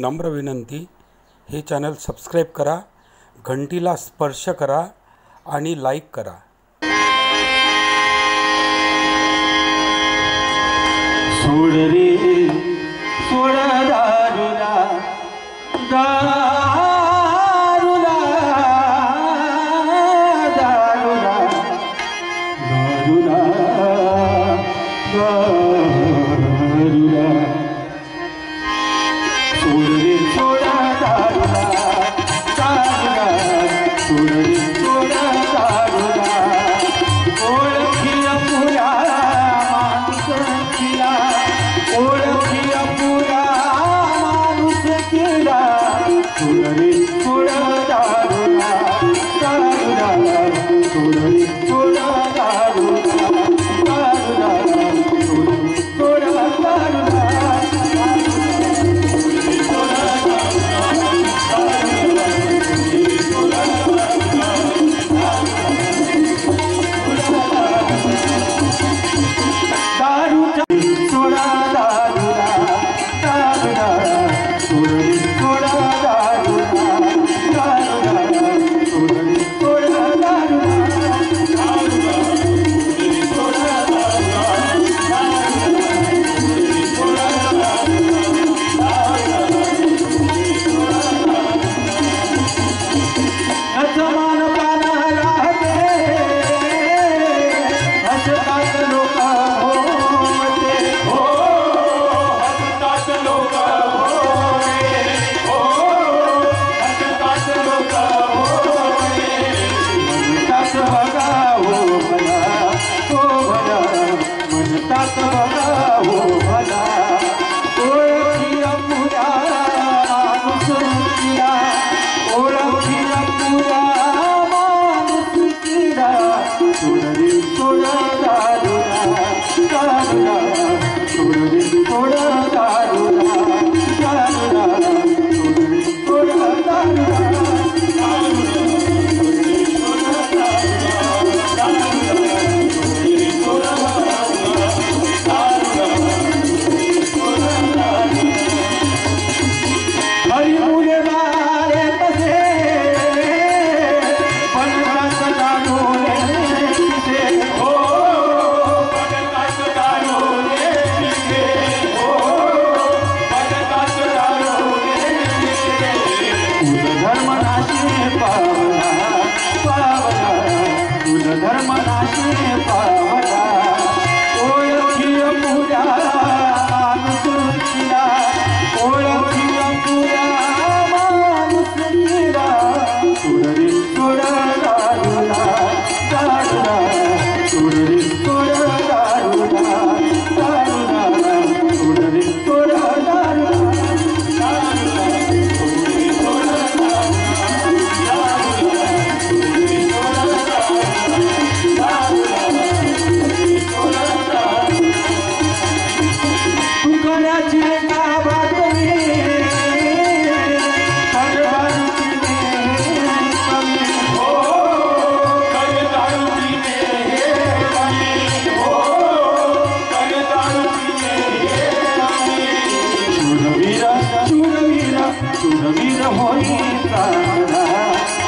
नम्र विनंती हे चॅनल सबस्क्राईब करा घंटीला स्पर्श करा आणि लाईक करा. सोड रे सोड दारुला दारुला दारुला दारुला 不能。చూడది చూడరాదు చూడది చూడ पावना कुल धर्म नाशने पावना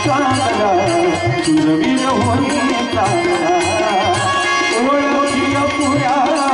चांदरा सुरवीर होई चांदरा ओळखी पुरा